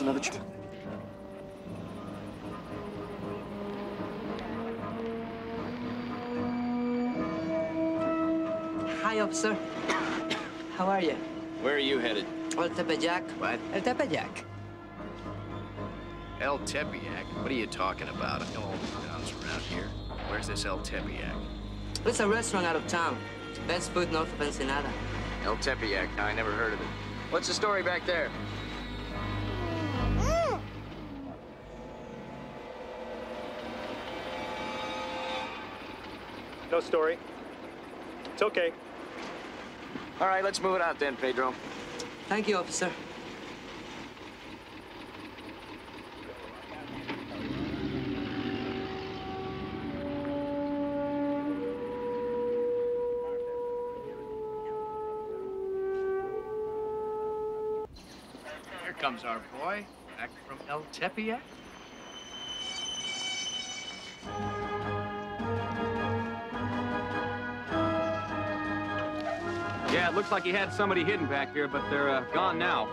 That's another check. Hi, officer. How are you? Where are you headed? El Tepeyac. What? El Tepeyac. El Tepeyac? What are you talking about? I know all the towns around here. Where's this El Tepeyac? It's a restaurant out of town. Best food north of Ensenada. El Tepeyac, I never heard of it. What's the story back there? No story. It's okay. All right, let's move it out then, Pedro. Thank you, officer. Comes our boy, back from El Tepeyac. Yeah, it looks like he had somebody hidden back here, but they're uh, gone now.